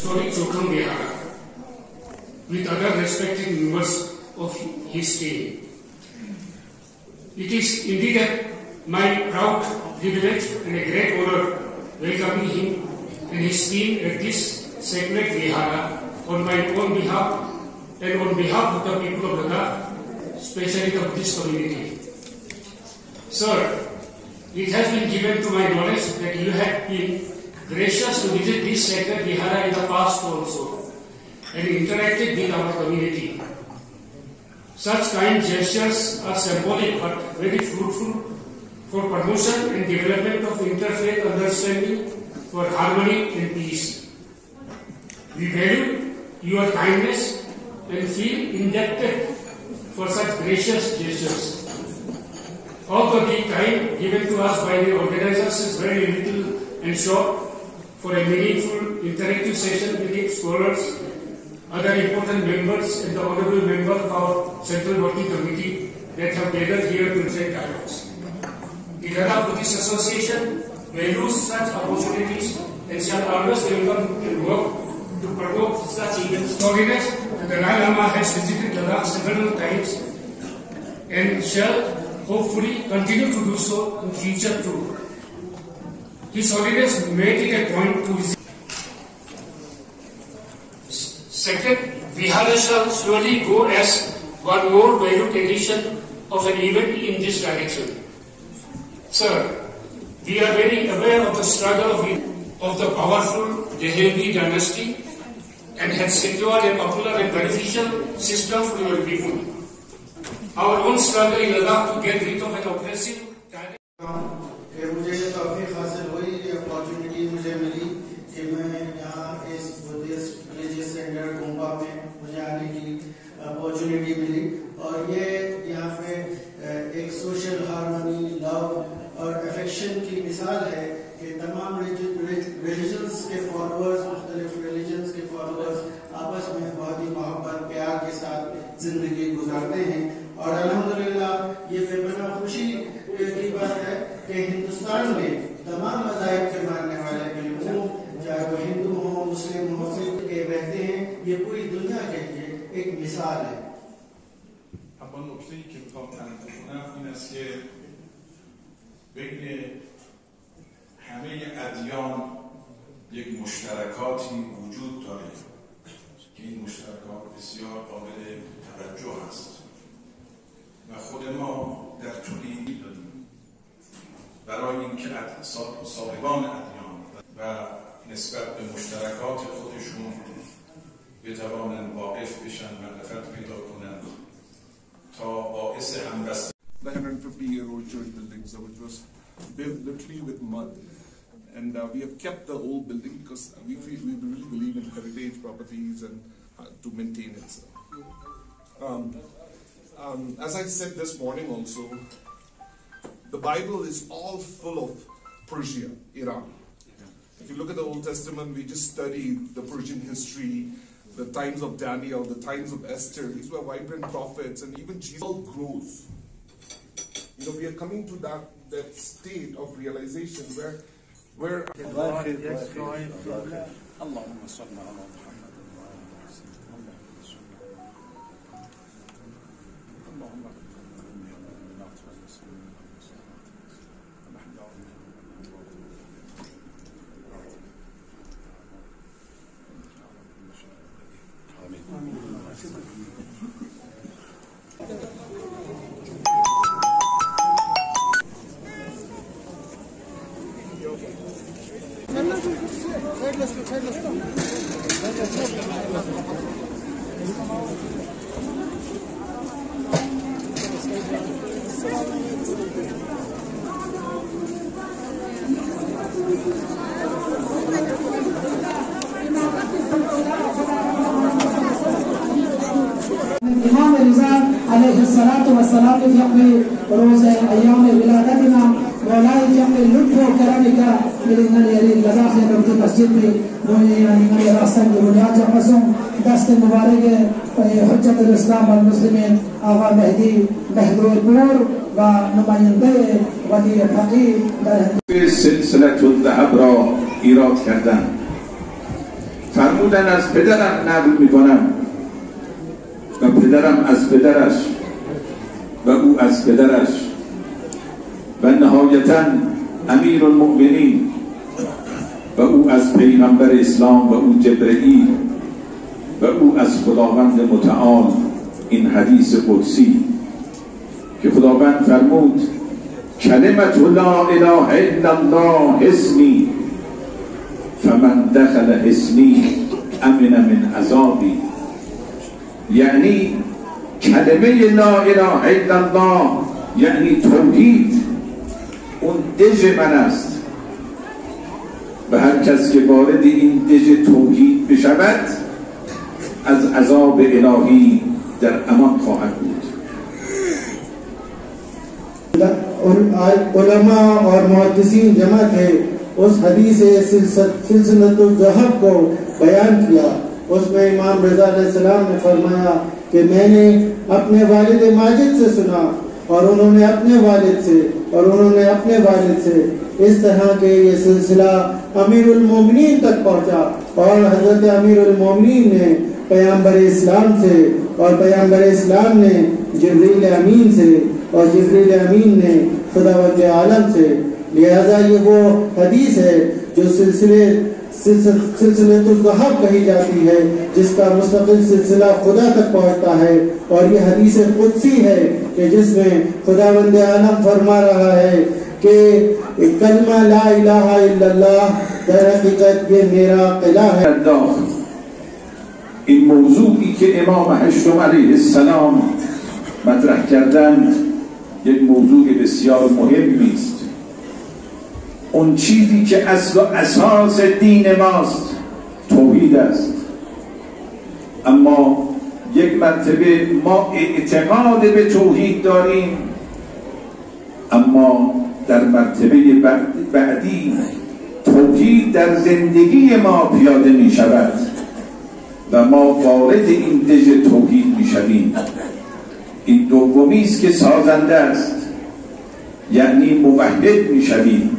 historic Chokhang Vihara with other respected members of his team. It is indeed my proud privilege and a great honor welcoming him and his team at this sacred Vihara on my own behalf and on behalf of the people of Ladakh, especially of this community. Sir, it has been given to my knowledge that you have been gracious to visit this sacred Vihara in the past also and interacted with our community. Such kind gestures are symbolic but very fruitful for promotion and development of interfaith understanding for harmony and peace. We value your kindness and feel indebted for such gracious gestures. Although the time given to us by the organizers is very little and short for a meaningful interactive session with scholars other important members and the honorable member of our Central Working Committee that have gathered here to present dialogues. The Ladakh Buddhist Association values such opportunities and shall always welcome and work to promote such events. Holiness, the Dalai Lama has visited Ladakh several times and shall hopefully continue to do so in future too. His Holiness made it a point to visit Second, Vihara shall surely go as one more valued edition of an event in this direction. Sir, we are very aware of the struggle of, the powerful Pahlavi dynasty and had secured a popular and beneficial system for your people. Our own struggle in Ladakh to get rid of an oppressive اور یہ یہاں پہ ایک social harmony, لو اور affection کی مثال ہے کہ تمام ریلیجنس کے فالوورز مختلف ریلیجنس کے فالوورز آپس میں بہت ہی محبت، پیار کے ساتھ زندگی گزارتے ہیں۔ اور الحمدللہ یہ پھر بنا خوشی کی بات ہے کہ ہندوستان میں تمام مذاہب کے ماننے والے بالکل چاہے وہ ہندو ہوں، مسلم ہوں، سکھ کے رہتے ہیں، یہ پوری دنیا کے لیے ایک مثال ہے۔ اما نکته ای که می‌خوام تنظیم کنم این است که بین همه ادیان یک مشترکاتی وجود داره که این مشترکات بسیار قابل توجه است و خود ما در طول این برای اینکه صاحبان ادیان و نسبت به مشترکات خودشون بتوانند واقف بشن معرفت پیدا کنند it's. The 150 year old church building, so which was built literally with mud. And uh, we have kept the old building because we, feel, we really believe in heritage properties and uh, to maintain it. So. Um, um, as I said this morning also, the Bible is all full of Persia, Iran. If you look at the Old Testament, we just study the Persian history the times of Daniel, the times of Esther. These were vibrant prophets, and even Jesus grows. You know, we are coming to that that state of realization where where God امام رضا علیہ السلام وسلام کے روز ایام مسجد یعنی کہ احسن بنیاد چاہسوں دست مبارک حجت الاسلام والمسلمین آغا مہدی مہدور پور و نماینده ولی فقیه در سلسلت الذهب را ایراد کردن. فرمودن از پدرم نقل می‌کنم. و پدرم از پدرش. و او از پدرش. و نهایتا امیر المؤمنین و او از پیغمبر اسلام و او جبرئیل و او از خداوند متعال این حدیث قدسی که خداوند فرمود کلمت لا اله الا الله حسنی فمن دخل حسنی امن من عذابی. یعنی کلمه لا اله الا الله یعنی توحید اون دژ من است. و هر کس که وارد این دژ توحید بشود، از عذاب الهی در امان خواهد بود. علماء اور محدثین جمع تھے اس حدیث سلسلت الزہب کو بیان کیا۔ اس میں امام رضا علیہ السلام نے فرمایا کہ میں نے اپنے والد ماجد سے سنا۔ اور انہوں نے اپنے والد سے اور انہوں نے اپنے والد سے اس طرح کے یہ سلسلہ امیر المومنین تک پہنچا۔ اور حضرت امیر المومنین نے پیامبر اسلام سے اور پیامبر اسلام نے جبریل امین سے اور جبریل امین نے خداوت عالم سے۔ لہذا یہ وہ حدیث ہے جو سلسلے سلسلے تو ذہب کہی جاتی ہے، جس کا مستقل سلسلہ خدا تک پہنچتا ہے۔ اور یہ حدیث قدسی ہے کہ جس میں خدا مند عالم فرما رہا ہے کہ کلمہ لا الہ الا اللہ، در حقیقت یہ میرا قلعہ ہے۔ این موضوعی که امام هشتم علیه السلام مطرح کردند یک موضوع بسیار مهمی است اون چیزی که اصل و اساس دین ماست توحید است. اما یک مرتبه ما اعتقاد به توحید داریم اما در مرتبه بعدی توحید در زندگی ما پیاده می شود و ما وارد این دژ توحید می شویم. این دومی است که سازنده است یعنی موحد می شویم.